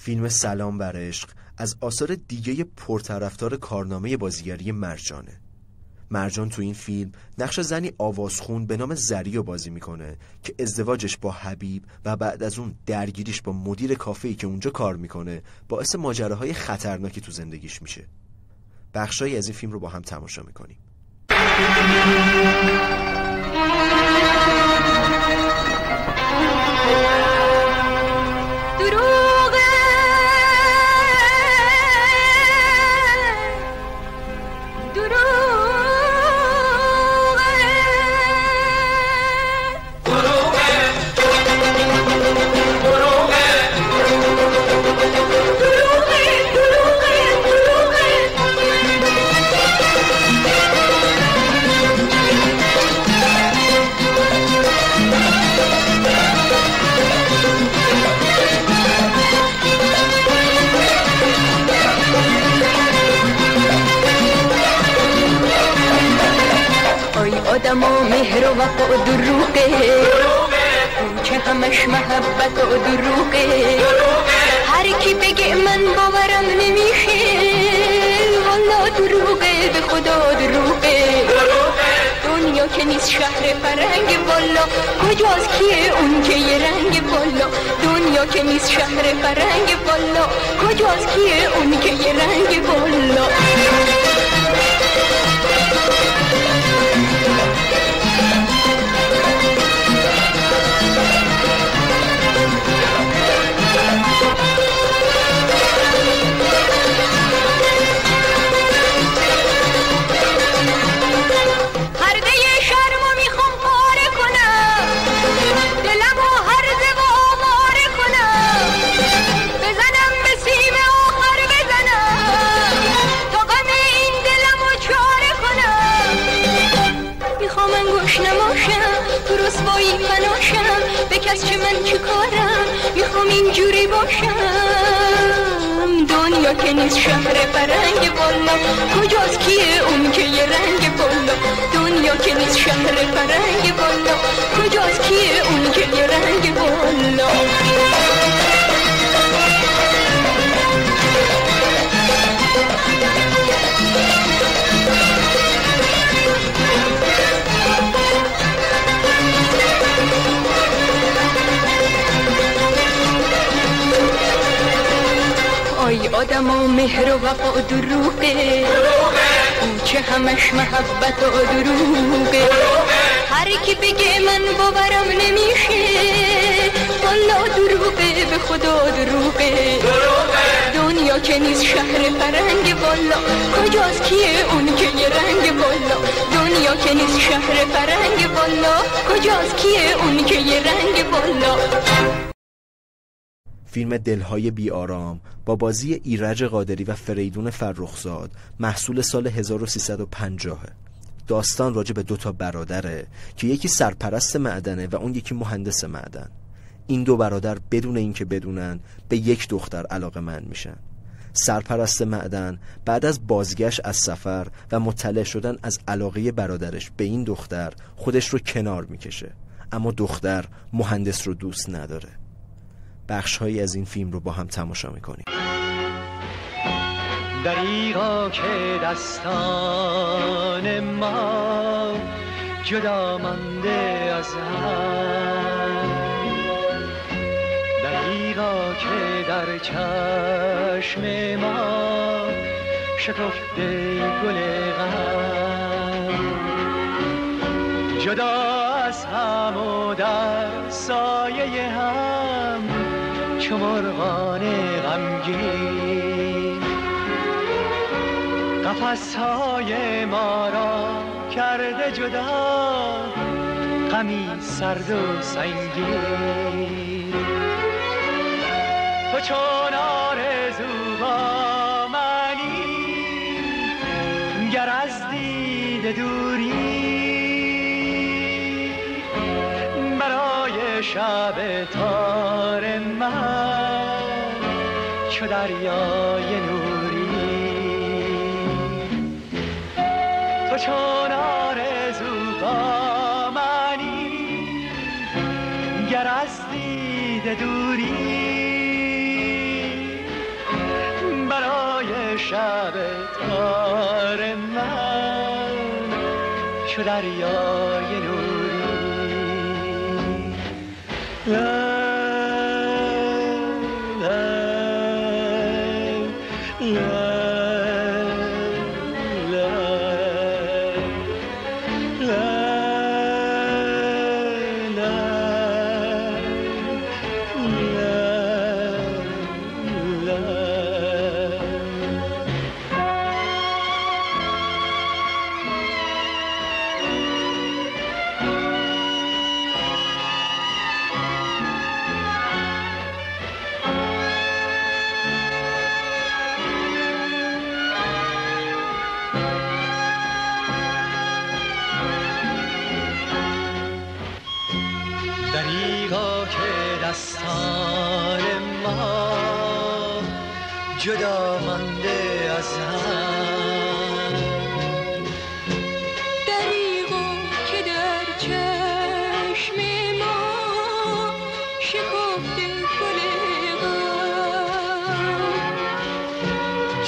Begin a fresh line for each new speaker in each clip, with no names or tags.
فیلم سلام بر عشق از آثار دیگه پرطرفدار کارنامه بازیگری مرجانه. مرجان تو این فیلم نقش زنی آوازخون به نام زری بازی می‌کنه که ازدواجش با حبیب و بعد از اون درگیریش با مدیر کافه‌ای که اونجا کار می‌کنه باعث ماجراهای خطرناکی تو زندگیش میشه. بخشایی از این فیلم رو با هم تماشا می‌کنیم.
آدم و مهر و وفا و دروغه. که همش محبت و دروغه. هر کی بگه من باورم نمیشه. والا دروغه به خدا دروغه. دنیا که نیست شهر فرنگ بالا کجاست کیه اون که یه رنگ بالا دنیا که نیست شهر فرنگ بالا کجاست کیه اون که یه رنگ بالا اینجوری باشم. دنیا که نیست شهر فرنگ بالا. کجاست کیه اون که یه رنگ بالا؟ دنیا که نیست شهر فرنگ بالا. کجاست کیه اون که یه ای آدم و مهر و وفا دروغه. اون چه همش محبت و دروغه. هر کی بگه من باورم نمیشه. والا دروغه به خدا دروغه. دنیا که نیست شهر فرنگ بالا کجاست کیه اون که یه رنگ؟ بالا دنیا که نیست شهر فرنگ بالا کجاست کیه اون که یه رنگ؟ بالا
فیلم دلهای بیارام با بازی ایرج قادری و فریدون فرخزاد محصول سال 1350 داستان راجع به دوتا برادره که یکی سرپرست معدنه و اون یکی مهندس معدن. این دو برادر بدون اینکه بدونن به یک دختر علاقه من میشن. سرپرست معدن بعد از بازگشت از سفر و مطلع شدن از علاقه برادرش به این دختر خودش رو کنار می‌کشه. اما دختر مهندس رو دوست نداره. بخشهایی از این فیلم رو با هم تماشا می‌کنیم.
دریغا که دستان ما جدا مانده از هم. دریغا که در چشم ما شکفته گل غم. جدا از هم و در سایه هم چو مرغان غمگین. قفص های ما را کرده جدا غمی سرد و سنگین. تو چون آرزو با منی گر از دید دوری. برای شب چو دریای نوری. تو چون آرزوها منی گر از دید دوری. برای شب تار من چو دریای نوری.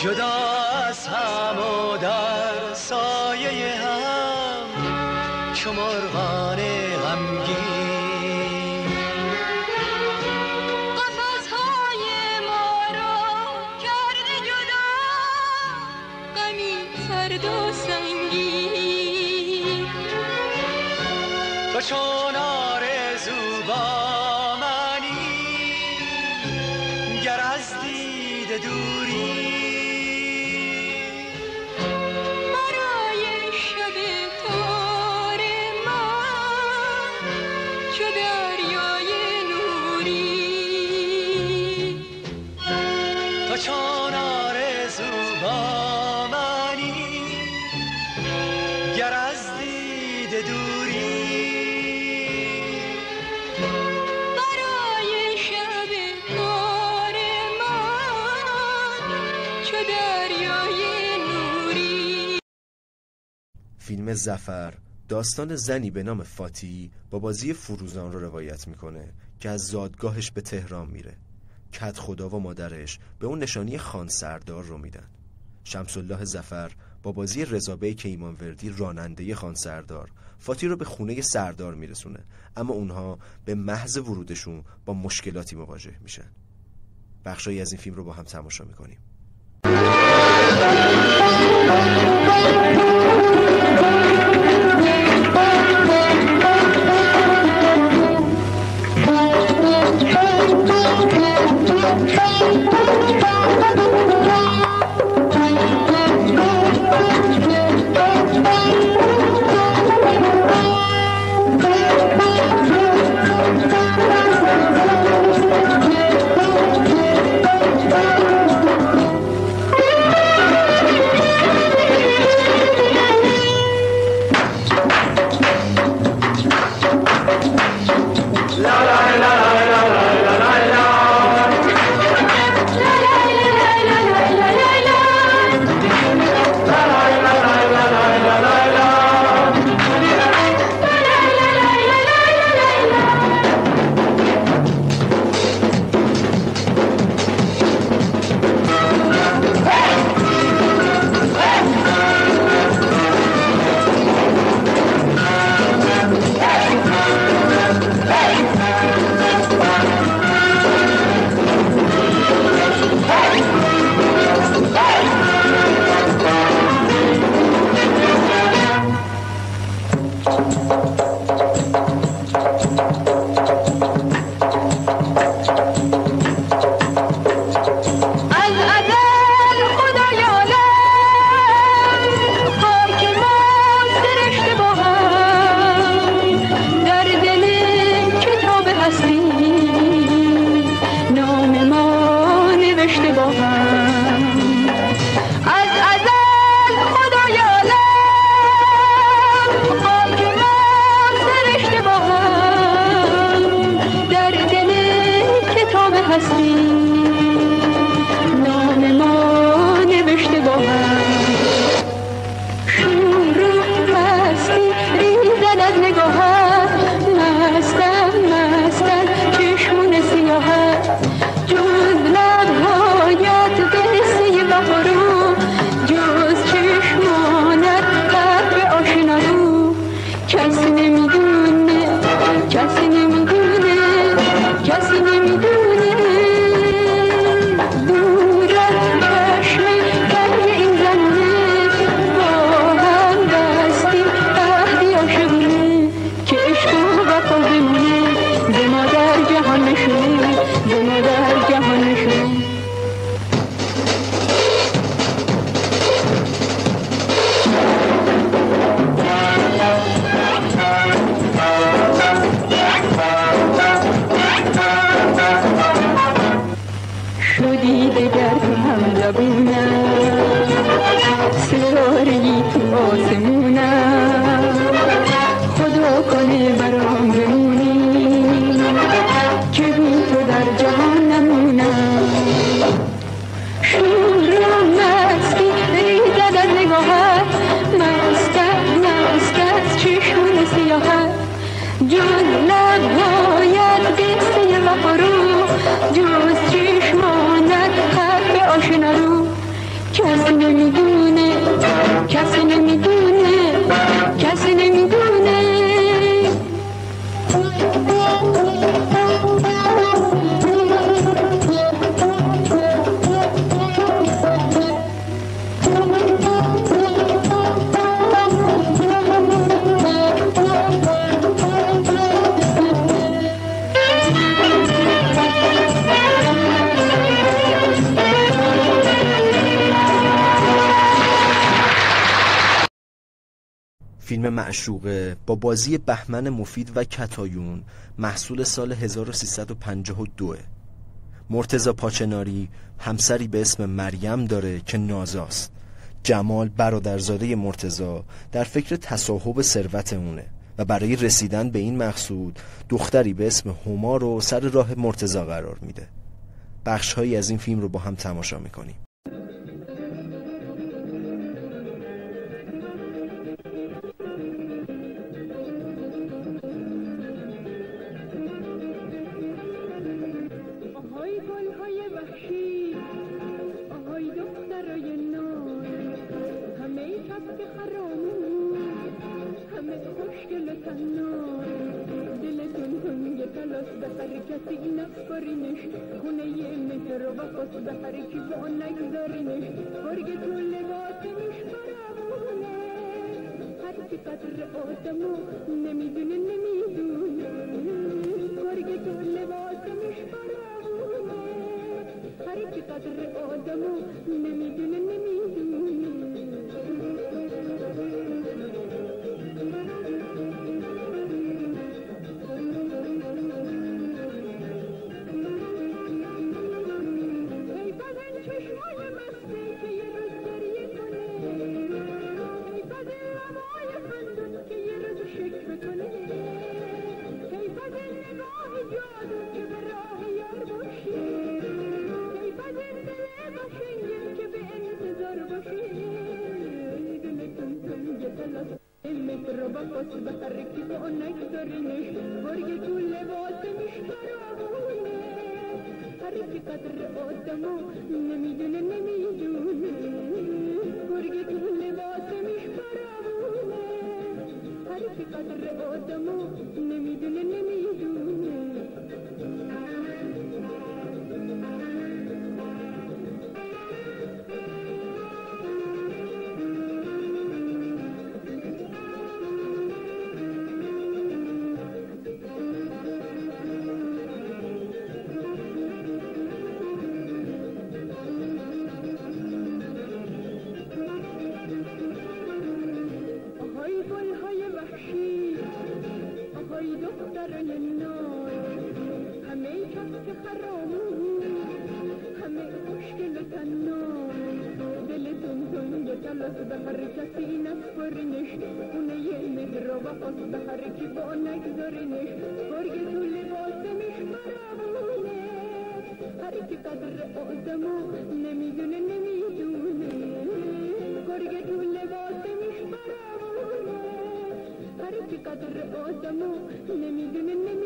جدا از هم و در سایه هم چو مرغان غمگین.
قفسهای ما را کرده جدا غمی سرد و سنگین.
تو چون آرزو با منی گر از دید دوری
دریای نوری.
فیلم زفر داستان زنی به نام فاتی با بازی فروزان رو روایت می‌کنه که از زادگاهش به تهران میره. کت خدا و مادرش به اون نشانی خان سردار رو میدن. شمس الله زفر با بازی رضابه کیمانوردی راننده خان سردار فاتی رو به خونه سردار میرسونه اما اونها به محض ورودشون با مشکلاتی مواجه میشن. بخشایی از این فیلم رو با هم تماشا می‌کنیم.
از سیاهت جز لبهایت
قصه وفا رو جز چشمانت حرف آشنا رو. کسی نمی‌دونه کسی نمی‌دونه.
فیلم معشوقه با بازی بهمن مفید و کتایون محصول سال 1352 مرتزا پاچناری همسری به اسم مریم داره که نازاست. جمال برادرزاده مرتزا در فکر تصاحب ثروت اونه و برای رسیدن به این مقصود دختری به اسم هما رو سر راه مرتزا قرار میده. بخشهایی از این فیلم رو با هم تماشا می‌کنیم.
کی قدر آدمو نمی‌دونه نمی‌دونه گرگتون لباسش برامونه هر کی قدر و وفاس به هر کی با نگذارینش گرگ تو لباس میشترابونه هر کی قدر آدمو نمی‌دونه نمی‌دونه گرگ تو لباس میشترابونه هر کی قدر آدمو که خرامون همه خوشگل و تنار دلتون تنگ تلاس به هر کسی نسپارینش خونه مهر و وفاس به هر کی با نگذارینش گرگ تو لباسمش برامونه هر کی قدر آدمو نمی‌دونه نمی‌دونه گرگ تو لباسمش برامونه هر کی قدر آدمو نمی‌دونه نمی‌دونه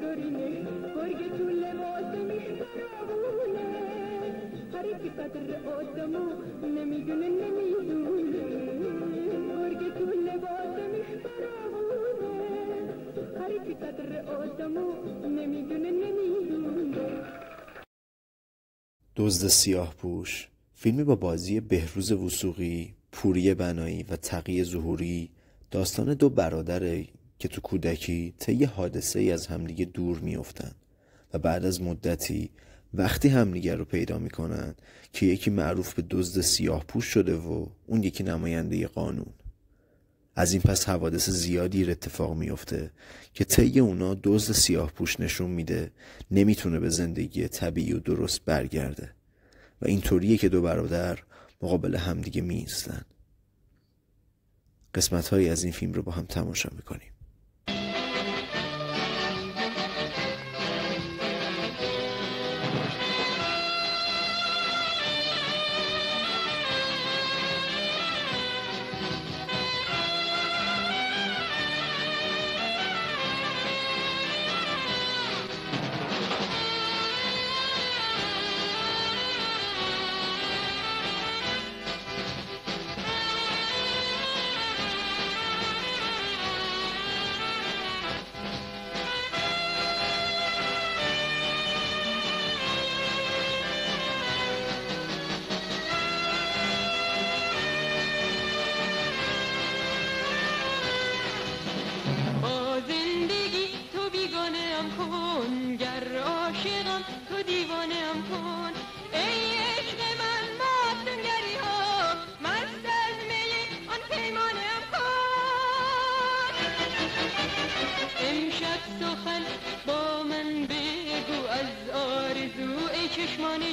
با نگذارینش گرگ تو هر کی نمی‌دونه نمی‌دونه.
دزد سیاه پوش فیلمی با بازی بهروز وسوقی، پوری بنایی و تقی ظهوری داستان دو برادره که تو کودکی طی حادثه ای از همدیگه دور میافتند و بعد از مدتی وقتی همدیگه رو پیدا می‌کنن که یکی معروف به دزد سیاه پوش شده و اون یکی نماینده قانون. از این پس حوادث زیادی اتفاق میفته که طی اونا دزد سیاه پوش نشون میده نمی‌تونه به زندگی طبیعی و درست برگرده و اینطوریه که دو برادر مقابل همدیگه میستن قسمت هایی از این فیلم رو با هم تماشا می‌کنیم.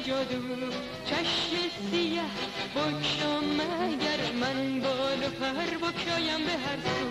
جادو چشم سیه بکشم مگر من بال و پر بکشایم به هر سو